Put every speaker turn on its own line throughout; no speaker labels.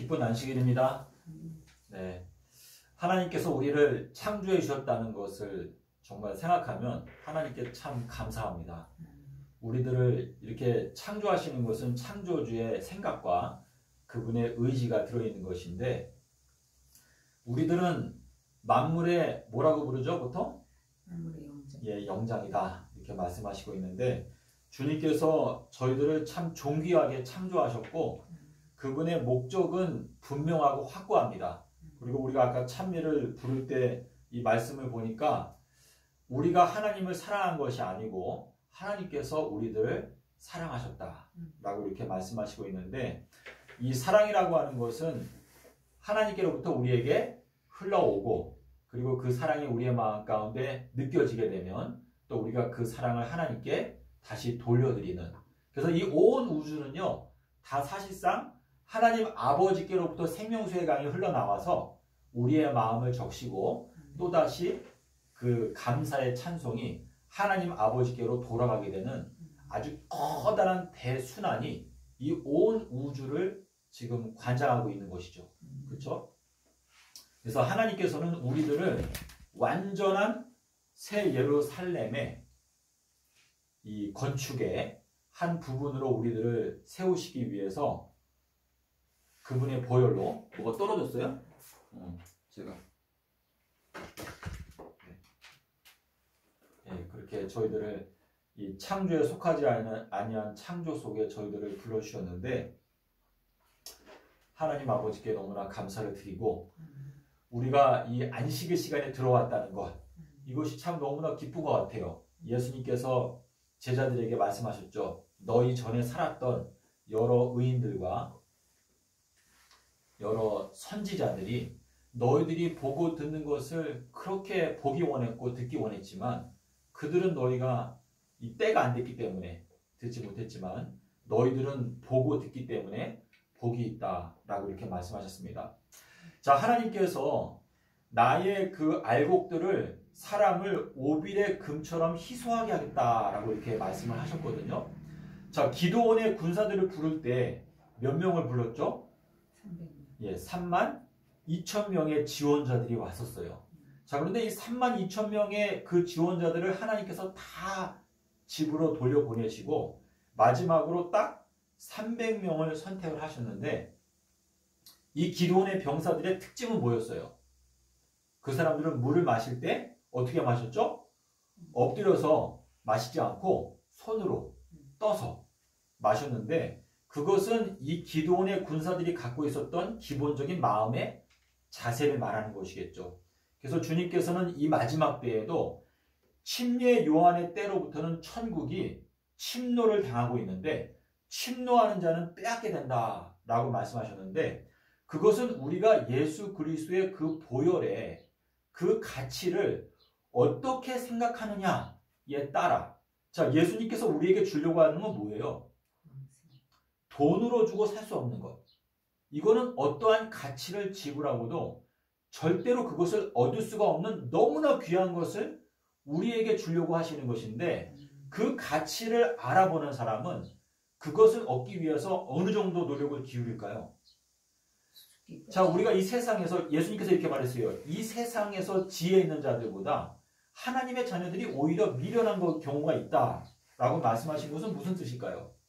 기쁜 안식일입니다. 네. 하나님께서 우리를 창조해 주셨다는 것을 정말 생각하면 하나님께 참 감사합니다. 우리들을 이렇게 창조하시는 것은 창조주의 생각과 그분의 의지가 들어있는 것인데 우리들은 만물의 뭐라고 부르죠 보통?
만물의 영장.
예, 영장이다 이렇게 말씀하시고 있는데 주님께서 저희들을 참 존귀하게 창조하셨고 그분의 목적은 분명하고 확고합니다. 그리고 우리가 아까 찬미를 부를 때 이 말씀을 보니까 우리가 하나님을 사랑한 것이 아니고 하나님께서 우리들을 사랑하셨다라고 이렇게 말씀하시고 있는데 이 사랑이라고 하는 것은 하나님께로부터 우리에게 흘러오고 그리고 그 사랑이 우리의 마음 가운데 느껴지게 되면 또 우리가 그 사랑을 하나님께 다시 돌려드리는 그래서 이 온 우주는요 다 사실상 하나님 아버지께로부터 생명수의 강이 흘러나와서 우리의 마음을 적시고 또다시 그 감사의 찬송이 하나님 아버지께로 돌아가게 되는 아주 커다란 대순환이 이 온 우주를 지금 관장하고 있는 것이죠. 그렇죠? 그래서 하나님께서는 우리들을 완전한 새 예루살렘의 이 건축의 한 부분으로 우리들을 세우시기 위해서 그분의 보혈로 뭐가 떨어졌어요? 어, 제가 네. 네, 그렇게 저희들을 이 창조에 속하지 아니한 창조 속에 저희들을 불러주셨는데 하나님 아버지께 너무나 감사를 드리고 우리가 이 안식의 시간에 들어왔다는 것 이것이 참 너무나 기쁜 것 같아요. 예수님께서 제자들에게 말씀하셨죠. 너희 전에 살았던 여러 의인들과 여러 선지자들이 너희들이 보고 듣는 것을 그렇게 보기 원했고 듣기 원했지만 그들은 너희가 이 때가 안 됐기 때문에 듣지 못했지만 너희들은 보고 듣기 때문에 복이 있다라고 이렇게 말씀하셨습니다. 자, 하나님께서 나의 그 알곡들을 사람을 오빌의 금처럼 희소하게 하겠다라고 이렇게 말씀을 하셨거든요. 자, 기도원의 군사들을 부를 때 몇 명을 불렀죠?
300명.
예, 3만 2천 명의 지원자들이 왔었어요. 자, 그런데 이 3만 2천 명의 그 지원자들을 하나님께서 다 집으로 돌려보내시고 마지막으로 딱 300명을 선택을 하셨는데 이 기도원의 병사들의 특징은 뭐였어요? 그 사람들은 물을 마실 때 어떻게 마셨죠? 엎드려서 마시지 않고 손으로 떠서 마셨는데 그것은 이 기도원의 군사들이 갖고 있었던 기본적인 마음의 자세를 말하는 것이겠죠. 그래서 주님께서는 이 마지막 때에도 침례 요한의 때로부터는 천국이 침노를 당하고 있는데 침노하는 자는 빼앗게 된다 라고 말씀하셨는데 그것은 우리가 예수 그리스도의 그 보혈의 그 가치를 어떻게 생각하느냐에 따라 자 예수님께서 우리에게 주려고 하는 건 뭐예요? 돈으로 주고 살 수 없는 것. 이거는 어떠한 가치를 지불하고도 절대로 그것을 얻을 수가 없는 너무나 귀한 것을 우리에게 주려고 하시는 것인데 그 가치를 알아보는 사람은 그것을 얻기 위해서 어느 정도 노력을 기울일까요? 자, 우리가 이 세상에서 예수님께서 이렇게 말했어요. 이 세상에서 지혜 있는 자들보다 하나님의 자녀들이 오히려 미련한 경우가 있다. 라고 말씀하신 것은 무슨 뜻일까요?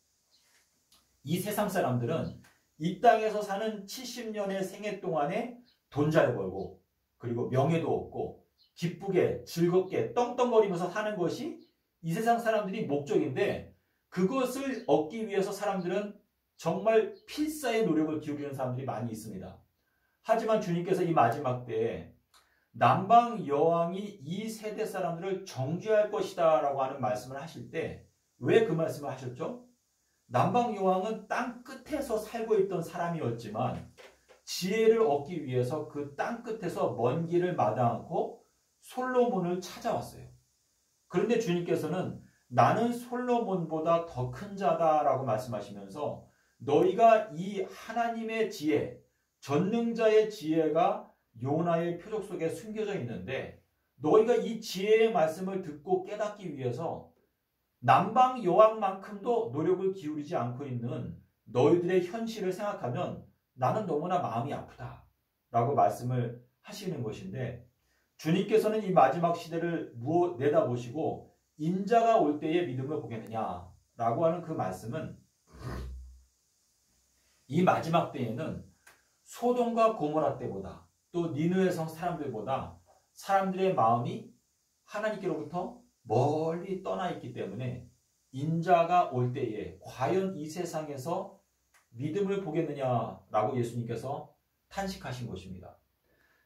이 세상 사람들은 이 땅에서 사는 70년의 생애 동안에 돈 잘 벌고 그리고 명예도 얻고 기쁘게 즐겁게 떵떵거리면서 사는 것이 이 세상 사람들이 목적인데 그것을 얻기 위해서 사람들은 정말 필사의 노력을 기울이는 사람들이 많이 있습니다. 하지만 주님께서 이 마지막 때에 남방 여왕이 이 세대 사람들을 정죄할 것이다 라고 하는 말씀을 하실 때 왜 그 말씀을 하셨죠? 남방 여왕은 땅 끝에서 살고 있던 사람이었지만 지혜를 얻기 위해서 그 땅 끝에서 먼 길을 마다않고 솔로몬을 찾아왔어요. 그런데 주님께서는 나는 솔로몬보다 더 큰 자다라고 말씀하시면서 너희가 이 하나님의 지혜, 전능자의 지혜가 요나의 표적 속에 숨겨져 있는데 너희가 이 지혜의 말씀을 듣고 깨닫기 위해서 남방 여왕만큼도 노력을 기울이지 않고 있는 너희들의 현실을 생각하면 나는 너무나 마음이 아프다. 라고 말씀을 하시는 것인데 주님께서는 이 마지막 시대를 무엇 내다보시고 인자가 올 때의 믿음을 보겠느냐 라고 하는 그 말씀은 이 마지막 때에는 소돔과 고모라 때보다 또 니느의 성 사람들보다 사람들의 마음이 하나님께로부터 멀리 떠나 있기 때문에 인자가 올 때에 과연 이 세상에서 믿음을 보겠느냐라고 예수님께서 탄식하신 것입니다.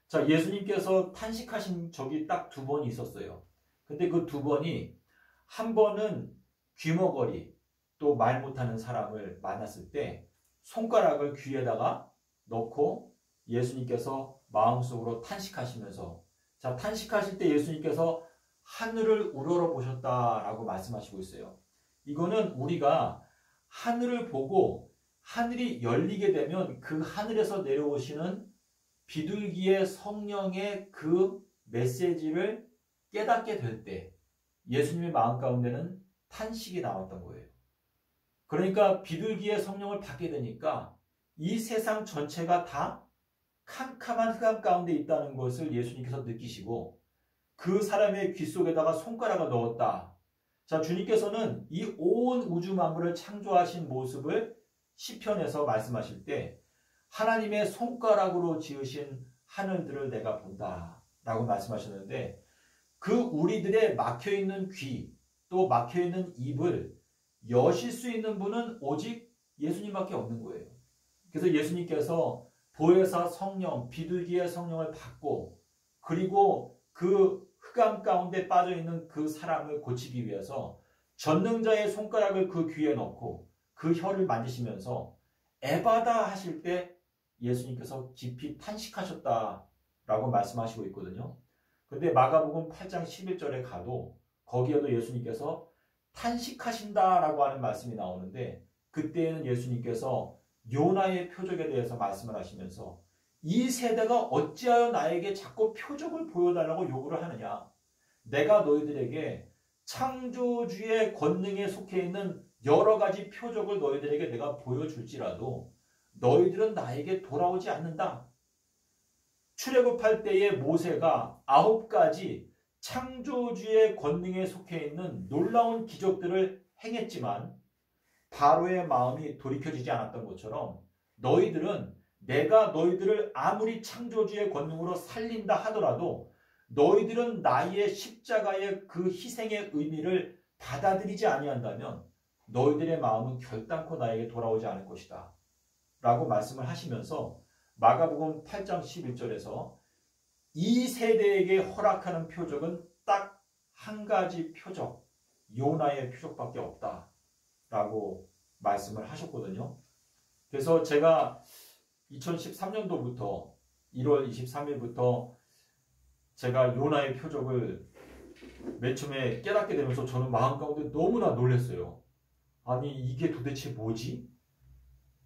자, 예수님께서 탄식하신 적이 딱 두 번이 있었어요. 근데 그 두 번이 한 번은 귀머거리 또 말 못하는 사람을 만났을 때 손가락을 귀에다가 넣고 예수님께서 마음속으로 탄식하시면서 자 탄식하실 때 예수님께서 하늘을 우러러 보셨다라고 말씀하시고 있어요. 이거는 우리가 하늘을 보고 하늘이 열리게 되면 그 하늘에서 내려오시는 비둘기의 성령의 그 메시지를 깨닫게 될 때 예수님의 마음 가운데는 탄식이 나왔던 거예요. 그러니까 비둘기의 성령을 받게 되니까 이 세상 전체가 다 캄캄한 흑암 가운데 있다는 것을 예수님께서 느끼시고 그 사람의 귀 속에다가 손가락을 넣었다. 자, 주님께서는 이 온 우주 만물을 창조하신 모습을 시편에서 말씀하실 때 하나님의 손가락으로 지으신 하늘들을 내가 본다. 라고 말씀하셨는데 그 우리들의 막혀 있는 귀, 또 막혀 있는 입을 여실 수 있는 분은 오직 예수님밖에 없는 거예요. 그래서 예수님께서 보혜사 성령, 비둘기의 성령을 받고 그리고 그 흑암 가운데 빠져 있는 그 사람을 고치기 위해서 전능자의 손가락을 그 귀에 넣고 그 혀를 만지시면서 에바다 하실 때 예수님께서 깊이 탄식하셨다라고 말씀하시고 있거든요. 근데 마가복음 8장 11절에 가도 거기에도 예수님께서 탄식하신다라고 하는 말씀이 나오는데 그때에는 예수님께서 요나의 표적에 대해서 말씀을 하시면서 이 세대가 어찌하여 나에게 자꾸 표적을 보여달라고 요구를 하느냐. 내가 너희들에게 창조주의 권능에 속해 있는 여러 가지 표적을 너희들에게 내가 보여줄지라도 너희들은 나에게 돌아오지 않는다. 출애굽할 때에 모세가 아홉 가지 창조주의 권능에 속해 있는 놀라운 기적들을 행했지만 바로의 마음이 돌이켜지지 않았던 것처럼 너희들은 내가 너희들을 아무리 창조주의 권능으로 살린다 하더라도 너희들은 나의 십자가의 그 희생의 의미를 받아들이지 아니한다면 너희들의 마음은 결단코 나에게 돌아오지 않을 것이다. 라고 말씀을 하시면서 마가복음 8장 11절에서 이 세대에게 허락하는 표적은 딱 한 가지 표적, 요나의 표적밖에 없다. 라고 말씀을 하셨거든요. 그래서 제가 2013년도부터 1월 23일부터 제가 요나의 표적을 맨 처음에 깨닫게 되면서 저는 마음 가운데 너무나 놀랐어요. 아니 이게 도대체 뭐지?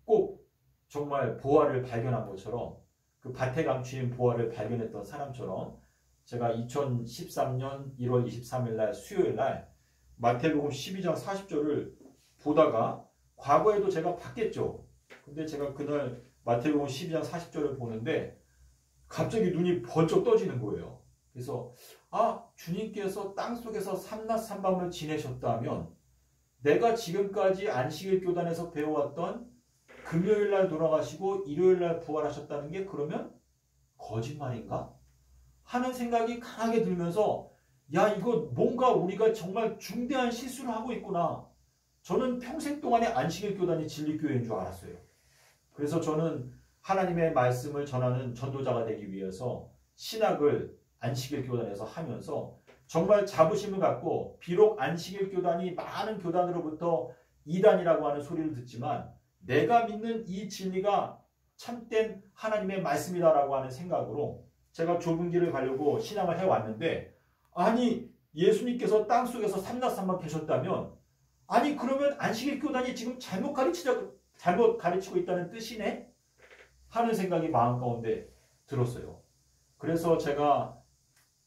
꼭 정말 보화를 발견한 것처럼 그 밭에 감추인 보화를 발견했던 사람처럼 제가 2013년 1월 23일 날 수요일 날 마태복음 12장 40절을 보다가 과거에도 제가 봤겠죠. 근데 제가 그날 마태복음 12장 40절을 보는데 갑자기 눈이 번쩍 떠지는 거예요. 그래서 아 주님께서 땅 속에서 삼낮 삼밤을 지내셨다면 내가 지금까지 안식일 교단에서 배워왔던 금요일 날 돌아가시고 일요일 날 부활하셨다는 게 그러면 거짓말인가? 하는 생각이 강하게 들면서 야 이거 뭔가 우리가 정말 중대한 실수를 하고 있구나. 저는 평생 동안에 안식일 교단이 진리교회인 줄 알았어요. 그래서 저는 하나님의 말씀을 전하는 전도자가 되기 위해서 신학을 안식일 교단에서 하면서 정말 자부심을 갖고 비록 안식일 교단이 많은 교단으로부터 이단이라고 하는 소리를 듣지만 내가 믿는 이 진리가 참된 하나님의 말씀이다라고 하는 생각으로 제가 좁은 길을 가려고 신앙을 해왔는데 아니 예수님께서 땅 속에서 삼나삼만 계셨다면 아니 그러면 안식일 교단이 지금 잘못 가르치자 잘못 가르치고 있다는 뜻이네 하는 생각이 마음 가운데 들었어요. 그래서 제가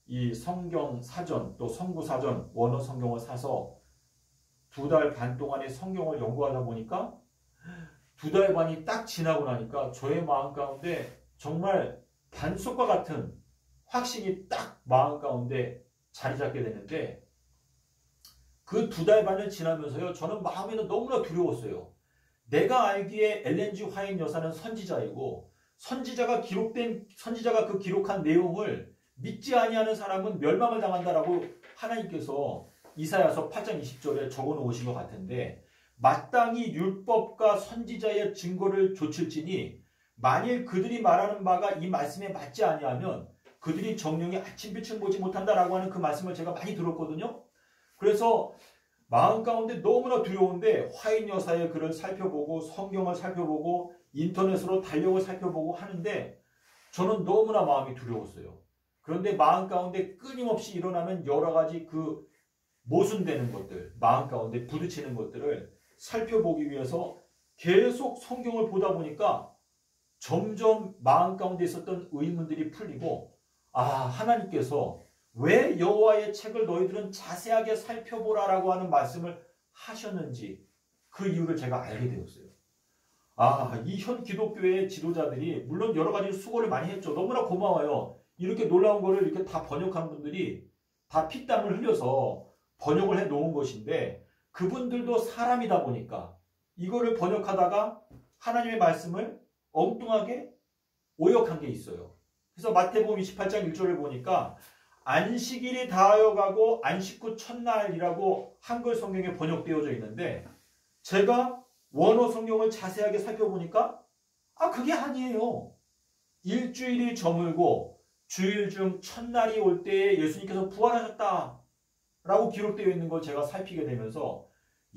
이 성경 사전 또 성구 사전 원어 성경을 사서 두 달 반 동안의 성경을 연구하다 보니까 두 달 반이 딱 지나고 나니까 저의 마음 가운데 정말 반석과 같은 확신이 딱 마음 가운데 자리 잡게 되는데 그 두 달 반을 지나면서요 저는 마음에는 너무나 두려웠어요. 내가 알기에 엘렌지 화인 여사는 선지자이고 선지자가 기록된 선지자가 그 기록한 내용을 믿지 아니하는 사람은 멸망을 당한다라고 하나님께서 이사야서 8장 20절에 적어 놓으신 것 같은데 마땅히 율법과 선지자의 증거를 조칠지니 만일 그들이 말하는 바가 이 말씀에 맞지 아니하면 그들이 정령의 아침빛을 보지 못한다라고 하는 그 말씀을 제가 많이 들었거든요. 그래서 마음 가운데 너무나 두려운데 화인 여사의 글을 살펴보고 성경을 살펴보고 인터넷으로 달력을 살펴보고 하는데 저는 너무나 마음이 두려웠어요. 그런데 마음 가운데 끊임없이 일어나는 여러 가지 그 모순되는 것들, 마음 가운데 부딪히는 것들을 살펴보기 위해서 계속 성경을 보다 보니까 점점 마음 가운데 있었던 의문들이 풀리고 아 하나님께서 왜 여호와의 책을 너희들은 자세하게 살펴보라라고 하는 말씀을 하셨는지 그 이유를 제가 알게 되었어요. 아, 이 현 기독교의 지도자들이 물론 여러 가지 수고를 많이 했죠. 너무나 고마워요. 이렇게 놀라운 거를 이렇게 다 번역한 분들이 다 피땀을 흘려서 번역을 해 놓은 것인데 그분들도 사람이다 보니까 이거를 번역하다가 하나님의 말씀을 엉뚱하게 오역한 게 있어요. 그래서 마태복음 28장 1절을 보니까 안식일이 다하여 가고 안식 후 첫날이라고 한글 성경에 번역되어져 있는데 제가 원어 성경을 자세하게 살펴보니까 아 그게 아니에요. 일주일이 저물고 주일 중 첫날이 올 때에 예수님께서 부활하셨다 라고 기록되어 있는 걸 제가 살피게 되면서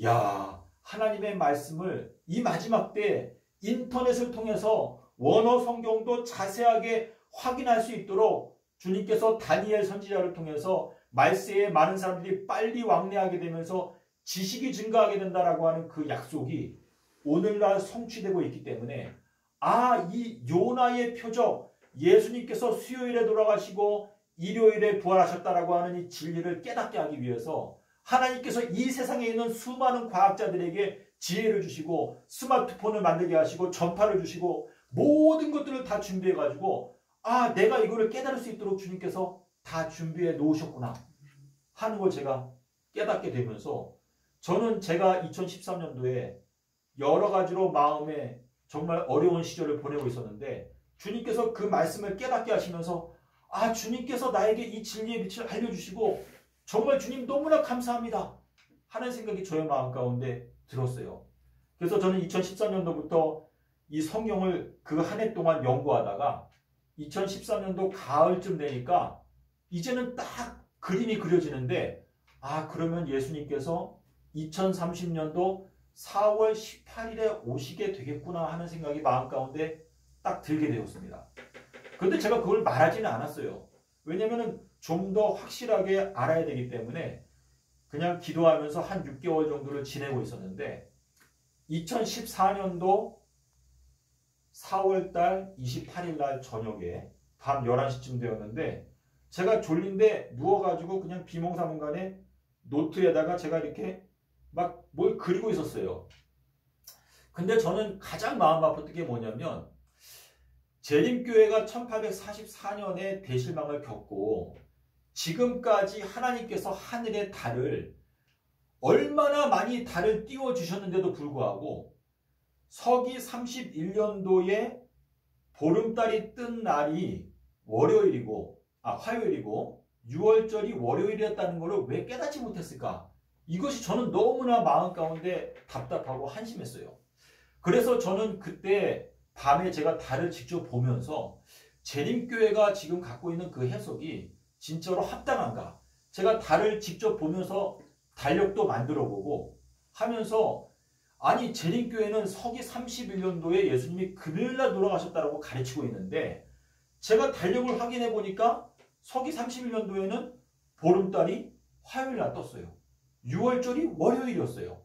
야 하나님의 말씀을 이 마지막 때 인터넷을 통해서 원어 성경도 자세하게 확인할 수 있도록 주님께서 다니엘 선지자를 통해서 말세에 많은 사람들이 빨리 왕래하게 되면서 지식이 증가하게 된다라고 하는 그 약속이 오늘날 성취되고 있기 때문에 아, 이 요나의 표적 예수님께서 수요일에 돌아가시고 일요일에 부활하셨다라고 하는 이 진리를 깨닫게 하기 위해서 하나님께서 이 세상에 있는 수많은 과학자들에게 지혜를 주시고 스마트폰을 만들게 하시고 전파를 주시고 모든 것들을 다 준비해 가지고 아 내가 이거를 깨달을 수 있도록 주님께서 다 준비해 놓으셨구나 하는 걸 제가 깨닫게 되면서 저는 제가 2013년도에 여러 가지로 마음에 정말 어려운 시절을 보내고 있었는데 주님께서 그 말씀을 깨닫게 하시면서 아 주님께서 나에게 이 진리의 빛을 알려주시고 정말 주님 너무나 감사합니다 하는 생각이 저의 마음 가운데 들었어요. 그래서 저는 2013년도부터 이 성경을 그 한 해 동안 연구하다가 2013년도 가을쯤 되니까 이제는 딱 그림이 그려지는데 아 그러면 예수님께서 2030년도 4월 18일에 오시게 되겠구나 하는 생각이 마음 가운데 딱 들게 되었습니다. 그런데 제가 그걸 말하지는 않았어요. 왜냐하면 좀더 확실하게 알아야 되기 때문에 그냥 기도하면서 한 6개월 정도를 지내고 있었는데 2014년도 4월달 28일 날 저녁에 밤 11시쯤 되었는데 제가 졸린데 누워가지고 그냥 비몽사몽간에 노트에다가 제가 이렇게 막 뭘 그리고 있었어요. 근데 저는 가장 마음 아팠던 게 뭐냐면 재림교회가 1844년에 대실망을 겪고 지금까지 하나님께서 하늘의 달을 얼마나 많이 달을 띄워주셨는데도 불구하고 서기 31년도에 보름달이 뜬 날이 월요일이고 아 화요일이고 6월절이 월요일이었다는 것을 왜 깨닫지 못했을까? 이것이 저는 너무나 마음 가운데 답답하고 한심했어요. 그래서 저는 그때 밤에 제가 달을 직접 보면서 재림교회가 지금 갖고 있는 그 해석이 진짜로 합당한가? 제가 달을 직접 보면서 달력도 만들어 보고 하면서 아니 재림교회는 서기 31년도에 예수님이 금요일날 돌아가셨다고 가르치고 있는데 제가 달력을 확인해 보니까 서기 31년도에는 보름달이 화요일날 떴어요. 6월절이 월요일이었어요.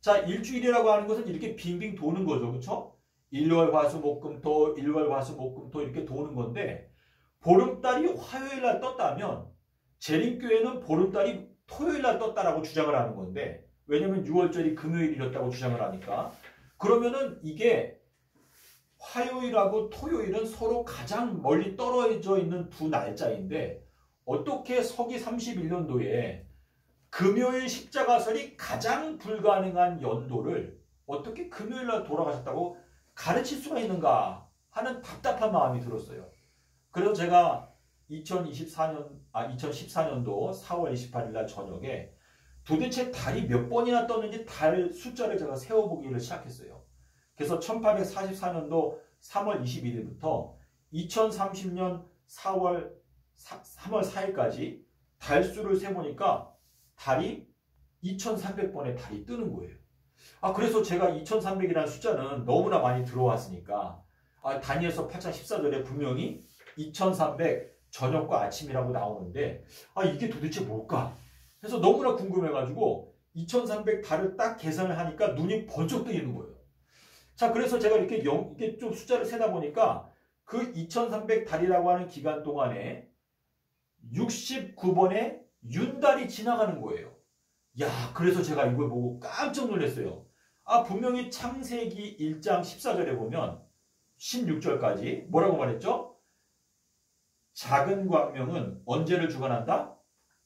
자, 일주일이라고 하는 것은 이렇게 빙빙 도는 거죠. 그렇죠? 일월 화수 목금토, 일월 화수 목금토 이렇게 도는 건데 보름달이 화요일날 떴다면 재림교회는 보름달이 토요일날 떴다라고 주장을 하는 건데 왜냐면 6월절이 금요일이었다고 주장을 하니까 그러면은 이게 화요일하고 토요일은 서로 가장 멀리 떨어져 있는 두 날짜인데 어떻게 서기 31년도에 금요일 십자가설이 가장 불가능한 연도를 어떻게 금요일 날 돌아가셨다고 가르칠 수가 있는가 하는 답답한 마음이 들었어요. 그래서 제가 2024년 아 2014년도 4월 28일 날 저녁에 도대체 달이 몇 번이나 떴는지 달 숫자를 제가 세어보기를 시작했어요. 그래서 1844년도 3월 21일부터 2030년 4월 3월 4일까지 달수를 세보니까 달이 2300번의 달이 뜨는 거예요. 아, 그래서 제가 2300이라는 숫자는 너무나 많이 들어왔으니까, 아, 다니엘서 8장 14절에 분명히 2300 저녁과 아침이라고 나오는데, 아, 이게 도대체 뭘까? 그래서 너무나 궁금해가지고, 2300 달을 딱 계산을 하니까 눈이 번쩍 뜨이는 거예요. 자, 그래서 제가 이렇게 영, 이렇게 좀 숫자를 세다 보니까, 그 2300 달이라고 하는 기간 동안에 69번의 윤달이 지나가는 거예요. 야, 그래서 제가 이걸 보고 깜짝 놀랐어요. 아, 분명히 창세기 1장 14절에 보면 16절까지 뭐라고 말했죠? 작은 광명은 언제를 주관한다?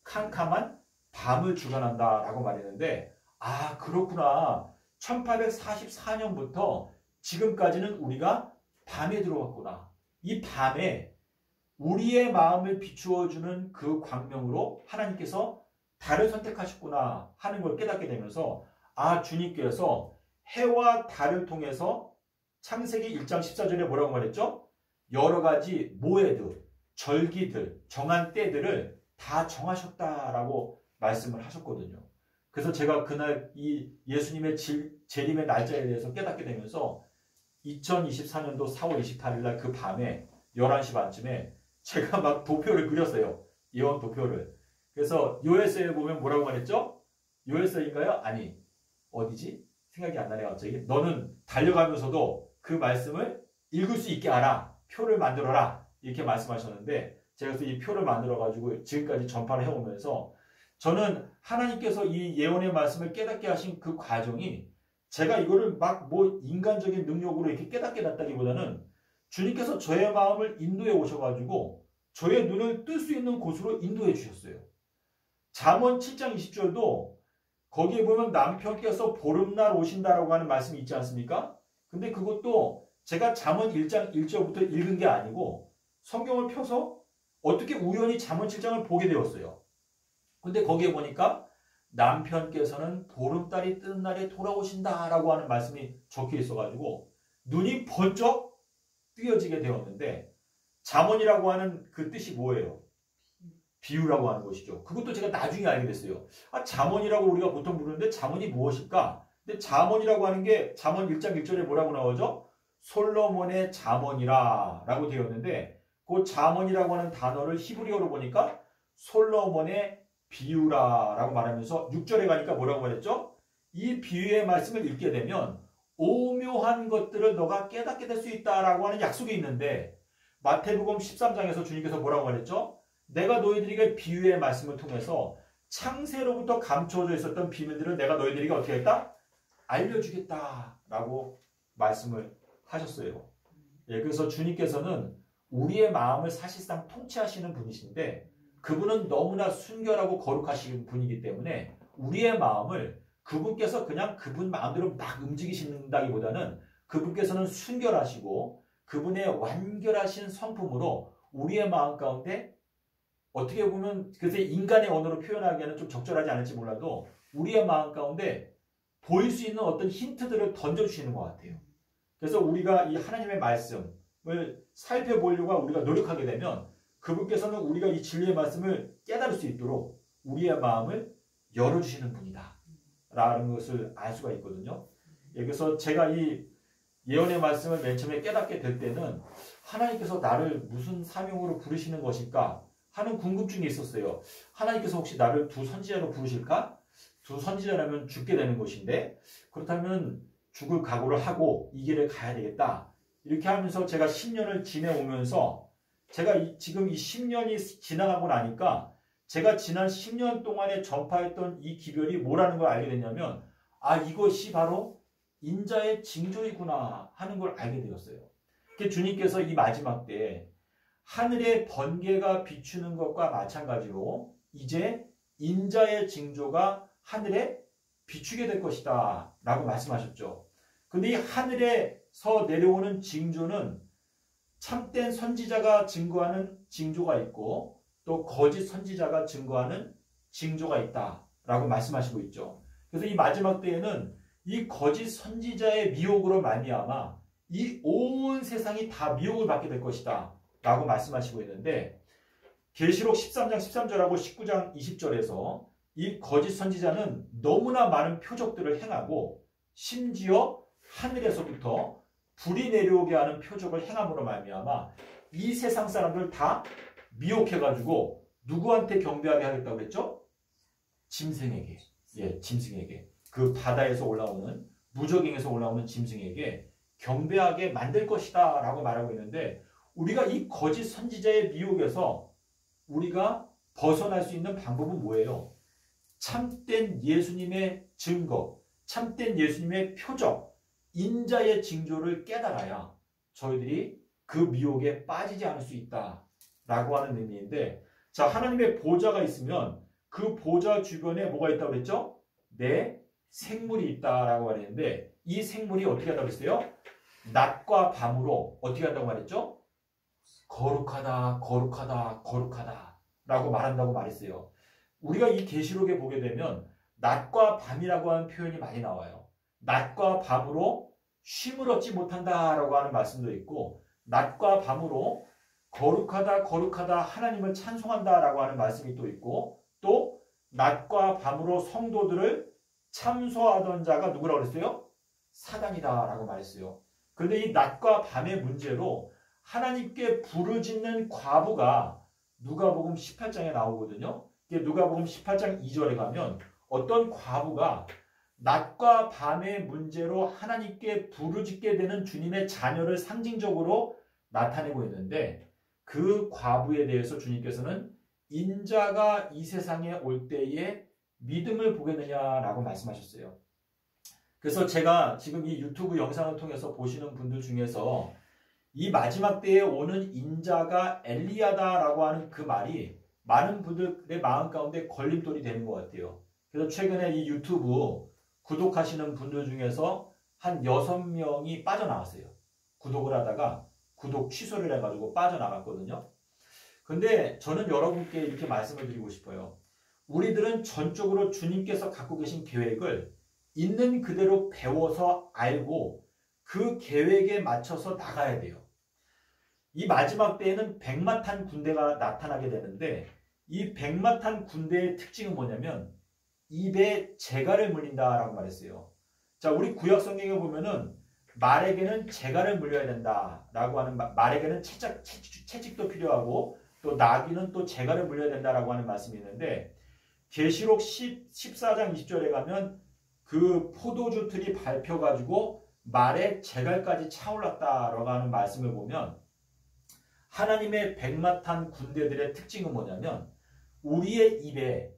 캄캄한 밤을 주관한다 라고 말했는데 아 그렇구나 1844년부터 지금까지는 우리가 밤에 들어왔구나 이 밤에 우리의 마음을 비추어주는 그 광명으로 하나님께서 달을 선택하셨구나 하는 걸 깨닫게 되면서 아 주님께서 해와 달을 통해서 창세기 1장 14절에 뭐라고 말했죠? 여러 가지 모해들, 절기들, 정한 때들을 다 정하셨다라고 말씀을 하셨거든요. 그래서 제가 그날 이 예수님의 재림의 날짜에 대해서 깨닫게 되면서 2024년도 4월 28일 날 그 밤에 11시 반쯤에 제가 막 도표를 그렸어요. 예언 도표를. 그래서 요에스에 보면 뭐라고 말했죠? 요에스인가요? 아니 어디지? 생각이 안 나네 갑자기. 너는 달려가면서도 그 말씀을 읽을 수 있게 하라. 표를 만들어라. 이렇게 말씀하셨는데 제가 그래서 이 표를 만들어 가지고 지금까지 전파를 해 오면서 저는 하나님께서 이 예언의 말씀을 깨닫게 하신 그 과정이 제가 이거를 막 뭐 인간적인 능력으로 이렇게 깨닫게 났다기보다는 주님께서 저의 마음을 인도해 오셔가지고 저의 눈을 뜰 수 있는 곳으로 인도해 주셨어요. 잠언 7장 20절도 거기에 보면 남편께서 보름날 오신다라고 하는 말씀이 있지 않습니까? 근데 그것도 제가 잠언 1장 1절부터 읽은 게 아니고 성경을 펴서 어떻게 우연히 잠언 7장을 보게 되었어요. 근데 거기에 보니까 남편께서는 보름달이 뜨는 날에 돌아오신다라고 하는 말씀이 적혀 있어가지고 눈이 번쩍 띄어지게 되었는데 잠언이라고 하는 그 뜻이 뭐예요? 비유라고 하는 것이죠. 그것도 제가 나중에 알게 됐어요. 아, 잠언이라고 우리가 보통 부르는데 잠언이 무엇일까? 근데 잠언이라고 하는 게 잠언 1장 1절에 뭐라고 나오죠? 솔로몬의 잠언이라 라고 되었는데 그 잠언이라고 하는 단어를 히브리어로 보니까 솔로몬의 비유라 라고 말하면서 6절에 가니까 뭐라고 말했죠? 이 비유의 말씀을 읽게 되면 오묘한 것들을 너가 깨닫게 될 수 있다라고 하는 약속이 있는데 마태복음 13장에서 주님께서 뭐라고 말했죠? 내가 너희들에게 비유의 말씀을 통해서 창세로부터 감춰져 있었던 비밀들을 내가 너희들에게 어떻게 했다? 알려주겠다라고 말씀을 하셨어요. 예, 그래서 주님께서는 우리의 마음을 사실상 통치하시는 분이신데 그분은 너무나 순결하고 거룩하신 분이기 때문에 우리의 마음을 그분께서 그냥 그분 마음대로 막 움직이신다기보다는 그분께서는 순결하시고 그분의 완결하신 성품으로 우리의 마음 가운데 어떻게 보면 그래서 인간의 언어로 표현하기에는 좀 적절하지 않을지 몰라도 우리의 마음 가운데 보일 수 있는 어떤 힌트들을 던져주시는 것 같아요. 그래서 우리가 이 하나님의 말씀을 살펴보려고 우리가 노력하게 되면 그분께서는 우리가 이 진리의 말씀을 깨달을 수 있도록 우리의 마음을 열어주시는 분이다. 라는 것을 알 수가 있거든요. 여기서 제가 이 예언의 말씀을 맨 처음에 깨닫게 될 때는 하나님께서 나를 무슨 사명으로 부르시는 것일까 하는 궁금증이 있었어요. 하나님께서 혹시 나를 두 선지자로 부르실까? 두 선지자라면 죽게 되는 것인데 그렇다면 죽을 각오를 하고 이 길을 가야 되겠다. 이렇게 하면서 제가 10년을 지내오면서 제가 이, 지금 이 10년이 지나가고 나니까 제가 지난 10년 동안에 전파했던 이 기별이 뭐라는 걸 알게 됐냐면 아 이것이 바로 인자의 징조이구나 하는 걸 알게 되었어요. 주님께서 이 마지막 때 하늘의 번개가 비추는 것과 마찬가지로 이제 인자의 징조가 하늘에 비추게 될 것이다 라고 말씀하셨죠. 근데 이 하늘에서 내려오는 징조는 참된 선지자가 증거하는 징조가 있고 또 거짓 선지자가 증거하는 징조가 있다라고 말씀하시고 있죠. 그래서 이 마지막 때에는 이 거짓 선지자의 미혹으로 말미암아 이 온 세상이 다 미혹을 받게 될 것이다 라고 말씀하시고 있는데 계시록 13장 13절하고 19장 20절에서 이 거짓 선지자는 너무나 많은 표적들을 행하고 심지어 하늘에서부터 불이 내려오게 하는 표적을 행함으로 말미암아 이 세상 사람들 다 미혹해가지고 누구한테 경배하게 하겠다고 그랬죠? 짐승에게. 예, 짐승에게. 그 바다에서 올라오는 무적행에서 올라오는 짐승에게 경배하게 만들 것이다 라고 말하고 있는데 우리가 이 거짓 선지자의 미혹에서 우리가 벗어날 수 있는 방법은 뭐예요? 참된 예수님의 증거, 참된 예수님의 표적, 인자의 징조를 깨달아야 저희들이 그 미혹에 빠지지 않을 수 있다라고 하는 의미인데 자 하나님의 보좌가 있으면 그 보좌 주변에 뭐가 있다고 그랬죠? 내 생물이 있다라고 말했는데 이 생물이 어떻게 한다고 그랬어요? 낮과 밤으로 어떻게 한다고 말했죠? 거룩하다, 거룩하다, 거룩하다 라고 말한다고 말했어요. 우리가 이 계시록에 보게 되면 낮과 밤이라고 하는 표현이 많이 나와요. 낮과 밤으로 쉼을 얻지 못한다라고 하는 말씀도 있고 낮과 밤으로 거룩하다 거룩하다 하나님을 찬송한다라고 하는 말씀이 또 있고 또 낮과 밤으로 성도들을 참소하던 자가 누구라고 그랬어요? 사단이다라고 말했어요. 그런데 이 낮과 밤의 문제로 하나님께 부르짖는 과부가 누가복음 18장에 나오거든요. 누가복음 18장 2절에 가면 어떤 과부가 낮과 밤의 문제로 하나님께 부르짖게 되는 주님의 자녀를 상징적으로 나타내고 있는데 그 과부에 대해서 주님께서는 인자가 이 세상에 올 때에 믿음을 보겠느냐라고 말씀하셨어요. 그래서 제가 지금 이 유튜브 영상을 통해서 보시는 분들 중에서 이 마지막 때에 오는 인자가 엘리야다라고 하는 그 말이 많은 분들의 마음 가운데 걸림돌이 되는 것 같아요. 그래서 최근에 이 유튜브 구독하시는 분들 중에서 한 6명이 빠져나왔어요. 구독을 하다가 구독 취소를 해가지고 빠져나갔거든요. 근데 저는 여러분께 이렇게 말씀을 드리고 싶어요. 우리들은 전적으로 주님께서 갖고 계신 계획을 있는 그대로 배워서 알고 그 계획에 맞춰서 나가야 돼요. 이 마지막 때에는 백마탄 군대가 나타나게 되는데 이 백마탄 군대의 특징은 뭐냐면 입에 재갈을 물린다라고 말했어요. 자, 우리 구약 성경에 보면은 말에게는 재갈을 물려야 된다라고 하는 말에게는 채찍, 채찍, 도 필요하고 또 나귀는 또 재갈을 물려야 된다라고 하는 말씀이 있는데 계시록 14장 20절에 가면 그 포도주 틀이 밟혀 가지고 말에 재갈까지 차올랐다라고 하는 말씀을 보면 하나님의 백마탄 군대들의 특징은 뭐냐면 우리의 입에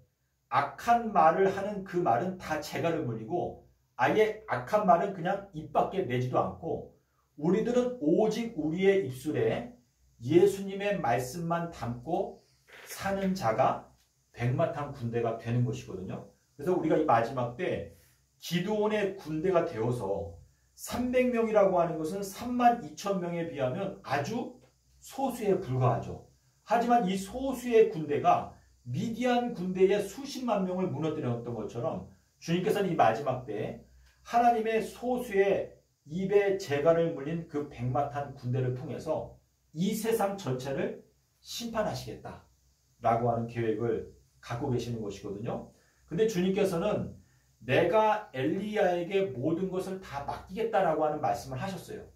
악한 말을 하는 그 말은 다 재갈을 물리고 아예 악한 말은 그냥 입 밖에 내지도 않고 우리들은 오직 우리의 입술에 예수님의 말씀만 담고 사는 자가 백마탄 군대가 되는 것이거든요. 그래서 우리가 이 마지막 때 기도원의 군대가 되어서 300명이라고 하는 것은 3만 2천 명에 비하면 아주 소수에 불과하죠. 하지만 이 소수의 군대가 미디안 군대의 수십만 명을 무너뜨렸던 것처럼 주님께서는 이 마지막 때 하나님의 소수의 입에 재갈을 물린 그 백마탄 군대를 통해서 이 세상 전체를 심판하시겠다 라고 하는 계획을 갖고 계시는 것이거든요. 근데 주님께서는 내가 엘리야에게 모든 것을 다 맡기겠다라고 하는 말씀을 하셨어요.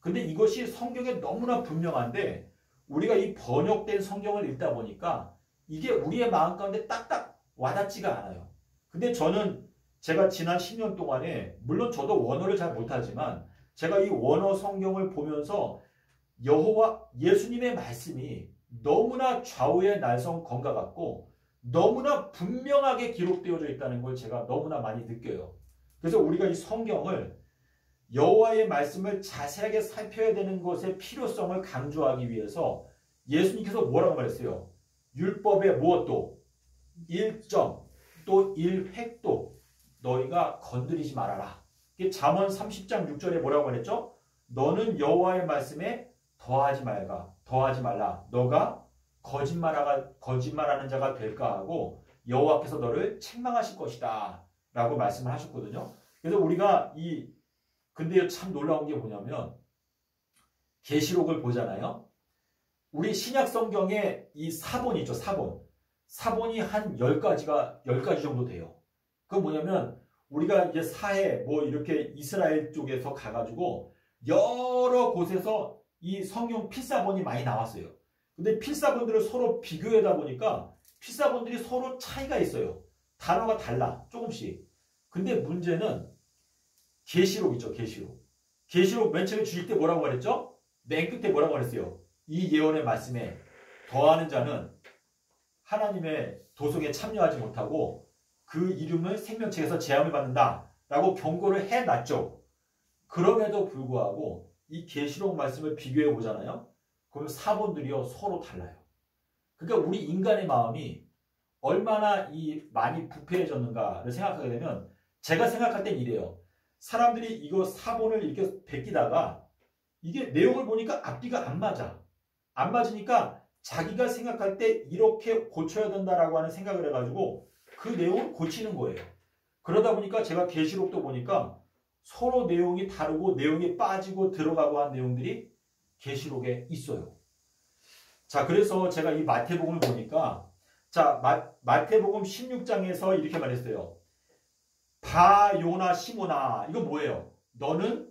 근데 이것이 성경에 너무나 분명한데 우리가 이 번역된 성경을 읽다 보니까 이게 우리의 마음 가운데 딱딱 와닿지가 않아요. 근데 저는 제가 지난 10년 동안에 물론 저도 원어를 잘 못하지만 제가 이 원어 성경을 보면서 여호와 예수님의 말씀이 너무나 좌우의 날성 건과 같고 너무나 분명하게 기록되어져 있다는 걸 제가 너무나 많이 느껴요. 그래서 우리가 이 성경을 여호와의 말씀을 자세하게 살펴야 되는 것의 필요성을 강조하기 위해서 예수님께서 뭐라고 말했어요? 율법의 무엇도 일점 또 일획도 너희가 건드리지 말아라. 이게 잠언 30장 6절에 뭐라고 말했죠? 너는 여호와의 말씀에 더하지 말가 더하지 말라. 너가 거짓말하가 거짓말하는 자가 될까 하고 여호와께서 너를 책망하실 것이다. 라고 말씀을 하셨거든요. 그래서 우리가 이 근데 참 놀라운 게 뭐냐면 계시록을 보잖아요. 우리 신약 성경에 이 사본이 있죠. 사본. 사본이 한 10가지가 10가지 정도 돼요. 그건 뭐냐면 우리가 이제 사해 뭐 이렇게 이스라엘 쪽에서 가가지고 여러 곳에서 이 성경 필사본이 많이 나왔어요. 근데 필사본들을 서로 비교하다 보니까 필사본들이 서로 차이가 있어요. 단어가 달라 조금씩. 근데 문제는 계시록 있죠. 계시록. 계시록 맨 처음에 주실 때 뭐라고 말했죠? 맨 끝에 뭐라고 말했어요? 이 예언의 말씀에 더하는 자는 하나님의 도성에 참여하지 못하고 그 이름을 생명책에서 제함을 받는다. 라고 경고를 해놨죠. 그럼에도 불구하고 이 계시록 말씀을 비교해 보잖아요. 그럼 사본들이요 서로 달라요. 그러니까 우리 인간의 마음이 얼마나 이 많이 부패해졌는가를 생각하게 되면 제가 생각할 땐 이래요. 사람들이 이거 사본을 이렇게 베끼다가 이게 내용을 보니까 앞뒤가 안 맞아. 안 맞으니까 자기가 생각할 때 이렇게 고쳐야 된다라고 하는 생각을 해가지고 그 내용을 고치는 거예요. 그러다 보니까 제가 계시록도 보니까 서로 내용이 다르고 내용이 빠지고 들어가고 한 내용들이 계시록에 있어요. 자, 그래서 제가 이 마태복음을 보니까 자, 마, 마태복음 16장에서 이렇게 말했어요. 바 요나 시모나 이거 뭐예요? 너는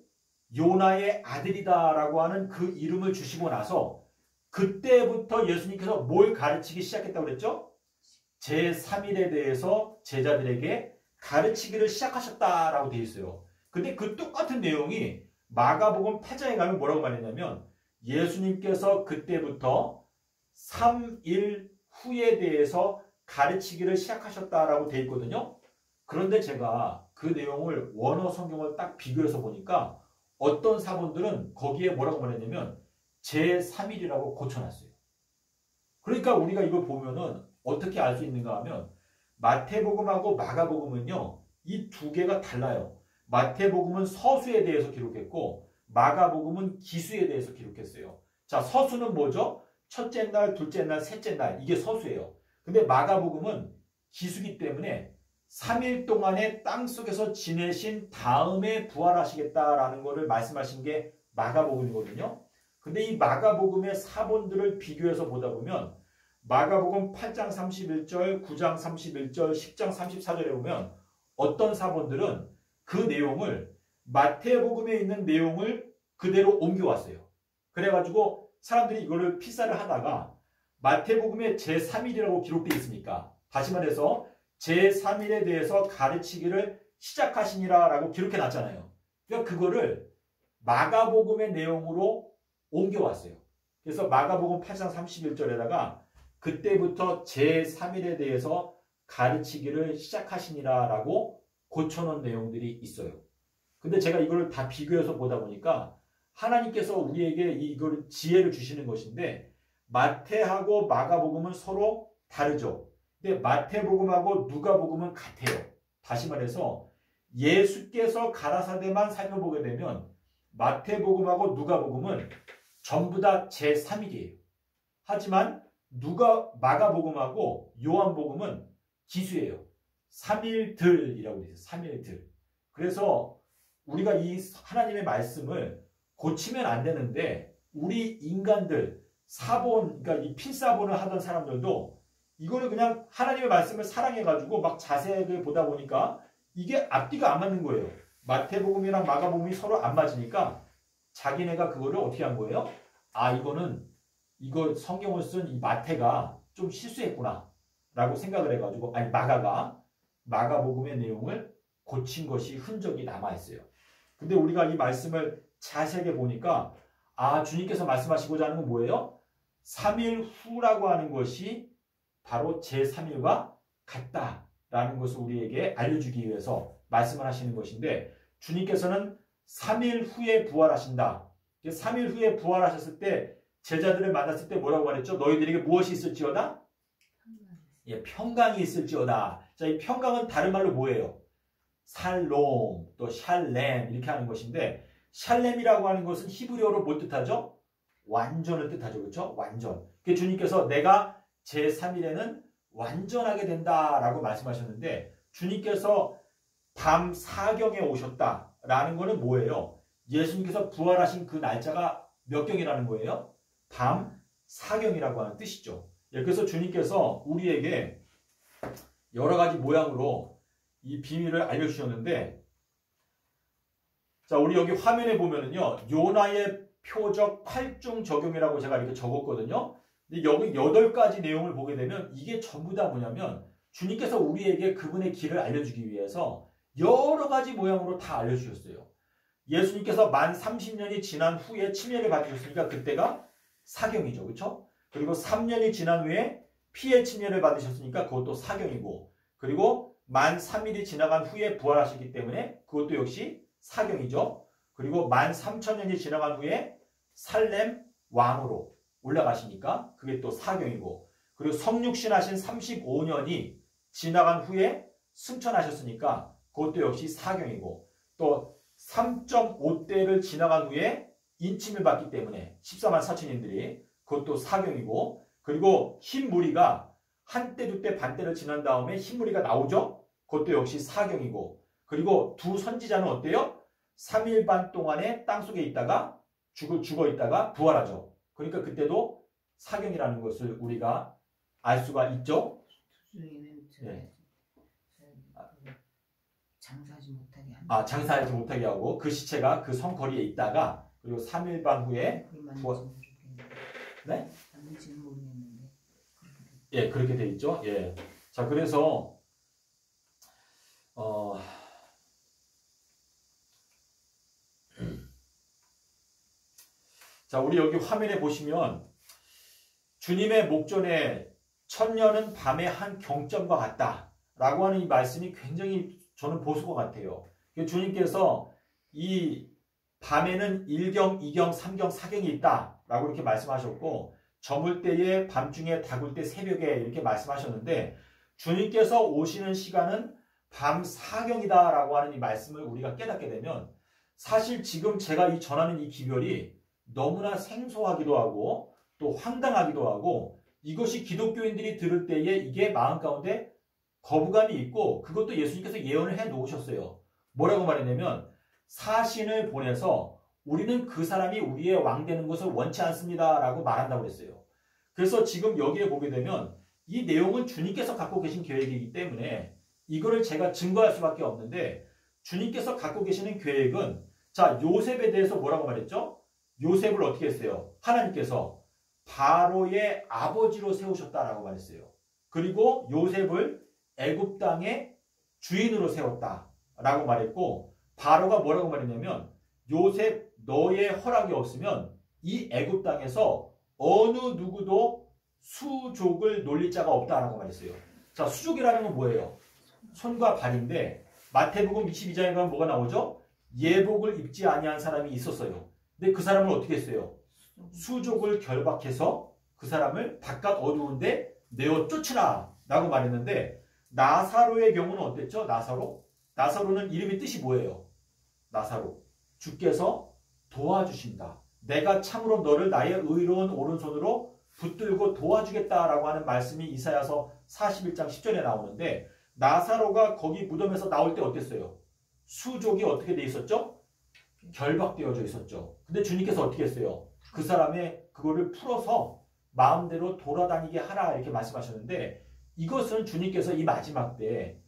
요나의 아들이다라고 하는 그 이름을 주시고 나서 그때부터 예수님께서 뭘 가르치기 시작했다고 그랬죠? 제3일에 대해서 제자들에게 가르치기를 시작하셨다라고 되어 있어요. 근데 그 똑같은 내용이 마가복음 8장에 가면 뭐라고 말했냐면 예수님께서 그때부터 3일 후에 대해서 가르치기를 시작하셨다라고 되어 있거든요. 그런데 제가 그 내용을 원어 성경을 딱 비교해서 보니까 어떤 사본들은 거기에 뭐라고 말했냐면 제3일이라고 고쳐놨어요. 그러니까 우리가 이걸 보면은 어떻게 알 수 있는가 하면 마태복음하고 마가복음은요. 이 두 개가 달라요. 마태복음은 서수에 대해서 기록했고 마가복음은 기수에 대해서 기록했어요. 자, 서수는 뭐죠? 첫째 날, 둘째 날, 셋째 날 이게 서수예요. 근데 마가복음은 기수기 때문에 3일 동안에 땅 속에서 지내신 다음에 부활하시겠다라는 것을 말씀하신 게 마가복음이거든요. 근데 이 마가복음의 사본들을 비교해서 보다 보면 마가복음 8장 31절, 9장 31절, 10장 34절에 보면 어떤 사본들은 그 내용을 마태복음에 있는 내용을 그대로 옮겨왔어요. 그래가지고 사람들이 이거를 필사를 하다가 마태복음에 제3일이라고 기록되어 있으니까 다시 말해서 제3일에 대해서 가르치기를 시작하시니라 라고 기록해 놨잖아요. 그러니까 그거를 마가복음의 내용으로 옮겨왔어요. 그래서 마가복음 8장 31절에다가 그때부터 제3일에 대해서 가르치기를 시작하시니라 라고 고쳐놓은 내용들이 있어요. 근데 제가 이걸 다 비교해서 보다 보니까 하나님께서 우리에게 이걸 지혜를 주시는 것인데 마태하고 마가복음은 서로 다르죠. 근데 마태복음하고 누가복음은 같아요. 다시 말해서 예수께서 가라사대만 살펴보게 되면 마태복음하고 누가복음은 전부 다 제3일이에요. 하지만 누가 마가복음하고 요한복음은 기수예요. 3일들이라고 되어 있어요. 3일들. 그래서 우리가 이 하나님의 말씀을 고치면 안 되는데 우리 인간들 사본 그러니까 이 필사본을 하던 사람들도 이거를 그냥 하나님의 말씀을 사랑해 가지고 막 자세하게 보다 보니까 이게 앞뒤가 안 맞는 거예요. 마태복음이랑 마가복음이 서로 안 맞으니까 자기네가 그거를 어떻게 한 거예요? 아 이거는 이거 성경을 쓴 이 마태가 좀 실수했구나 라고 생각을 해가지고 아니 마가가 마가복음의 내용을 고친 것이 흔적이 남아있어요. 근데 우리가 이 말씀을 자세하게 보니까 아 주님께서 말씀하시고자 하는 건 뭐예요? 3일 후라고 하는 것이 바로 제3일과 같다라는 것을 우리에게 알려주기 위해서 말씀을 하시는 것인데 주님께서는 3일 후에 부활하신다. 3일 후에 부활하셨을 때 제자들을 만났을 때 뭐라고 말했죠? 너희들에게 무엇이 있을지어다? 예, 평강이 있을지어다. 자, 이 평강은 다른 말로 뭐예요? 살롬, 또 샬렘 이렇게 하는 것인데 샬렘이라고 하는 것은 히브리어로 뭘 뜻하죠? 완전을 뜻하죠. 그렇죠? 완전. 그 주님께서 내가 제3일에는 완전하게 된다라고 말씀하셨는데 주님께서 밤 사경에 오셨다 라는 거는 뭐예요? 예수님께서 부활하신 그 날짜가 몇 경이라는 거예요? 밤 사경이라고 하는 뜻이죠. 예, 그래서 주님께서 우리에게 여러 가지 모양으로 이 비밀을 알려주셨는데 자 우리 여기 화면에 보면은요 요나의 표적 8중 적용이라고 제가 이렇게 적었거든요. 근데 여기 8가지 내용을 보게 되면 이게 전부 다 뭐냐면 주님께서 우리에게 그분의 길을 알려주기 위해서 여러 가지 모양으로 다 알려주셨어요. 예수님께서 만 30년이 지난 후에 침례를 받으셨으니까 그때가 사경이죠. 그렇죠? 그리고 3년이 지난 후에 피해 침례를 받으셨으니까 그것도 사경이고 그리고 만 3일이 지나간 후에 부활하셨기 때문에 그것도 역시 사경이죠. 그리고 만 3천년이 지나간 후에 살렘 왕으로 올라가시니까 그게 또 사경이고 그리고 성육신 하신 35년이 지나간 후에 승천하셨으니까 그것도 역시 사경이고 또 3.5대를 지나간 후에 인침을 받기 때문에 14만 4천인들이 그것도 사경이고 그리고 흰 무리가 한 때 두 때 반때를 지난 다음에 흰 무리가 나오죠. 그것도 역시 사경이고 그리고 두 선지자는 어때요? 3일 반 동안에 땅속에 있다가 죽어, 죽어 있다가 부활하죠. 그러니까 그때도 사경이라는 것을 우리가 알 수가 있죠.
그 장사하지 못하게 하는
아, 장사하지 못하게 하고 그 시체가 그 성거리에 있다가 그리고 3일 반 후에
그게
뭐-
맞는지 모르겠는데
네?
맞는지는 모르겠는데.
예, 그렇게 돼 있죠. 예. 자, 그래서 어 자, 우리 여기 화면에 보시면 주님의 목전에 천년은 밤의 한 경점과 같다. 라고 하는 이 말씀이 굉장히 저는 보수것 같아요. 주님께서 이 밤에는 1경, 2경, 3경, 4경이 있다. 라고 이렇게 말씀하셨고, 저물 때에 밤중에 다굴 때 새벽에 이렇게 말씀하셨는데, 주님께서 오시는 시간은 밤 4경이다. 라고 하는 이 말씀을 우리가 깨닫게 되면, 사실 지금 제가 이 전하는 이 기별이 너무나 생소하기도 하고, 또 황당하기도 하고, 이것이 기독교인들이 들을 때에 이게 마음 가운데 거부감이 있고 그것도 예수님께서 예언을 해 놓으셨어요. 뭐라고 말했냐면 사신을 보내서 우리는 그 사람이 우리의 왕 되는 것을 원치 않습니다라고 말한다고 그랬어요. 그래서 지금 여기에 보게 되면 이 내용은 주님께서 갖고 계신 계획이기 때문에 이거를 제가 증거할 수밖에 없는데 주님께서 갖고 계시는 계획은 자 요셉에 대해서 뭐라고 말했죠? 요셉을 어떻게 했어요? 하나님께서 바로의 아버지로 세우셨다라고 말했어요. 그리고 요셉을 애굽 땅의 주인으로 세웠다라고 말했고 바로가 뭐라고 말했냐면 요셉 너의 허락이 없으면 이 애굽 땅에서 어느 누구도 수족을 놀릴 자가 없다라고 말했어요. 자, 수족이라는 건 뭐예요? 손과 발인데 마태복음 22장에 가면 뭐가 나오죠? 예복을 입지 아니한 사람이 있었어요. 근데 그 사람을 어떻게 했어요? 수족을 결박해서 그 사람을 바깥 어두운데 내어 쫓으라 라고 말했는데 나사로의 경우는 어땠죠? 나사로? 나사로는 이름이 뜻이 뭐예요? 나사로. 주께서 도와주신다. 내가 참으로 너를 나의 의로운 오른손으로 붙들고 도와주겠다라고 하는 말씀이 이사야서 41장 10절에 나오는데 나사로가 거기 무덤에서 나올 때 어땠어요? 수족이 어떻게 돼 있었죠? 결박되어져 있었죠. 근데 주님께서 어떻게 했어요? 그 사람의 그거를 풀어서 마음대로 돌아다니게 하라 이렇게 말씀하셨는데 이것은 주님께서 이 마지막 때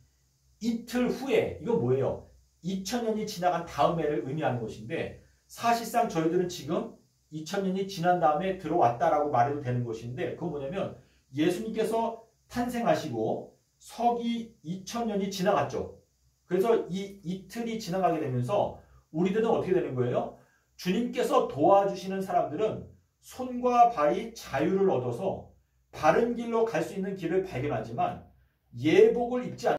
이틀 후에 이건 뭐예요? 2000년이 지나간 다음 해를 의미하는 것인데 사실상 저희들은 지금 2000년이 지난 다음에 들어왔다라고 말해도 되는 것인데 그건 뭐냐면 예수님께서 탄생하시고 서기 2000년이 지나갔죠. 그래서 이 이틀이 지나가게 되면서 우리들은 어떻게 되는 거예요? 주님께서 도와주시는 사람들은 손과 발이 자유를 얻어서 바른 길로 갈 수 있는 길을 발견하지만 예복을 입지 않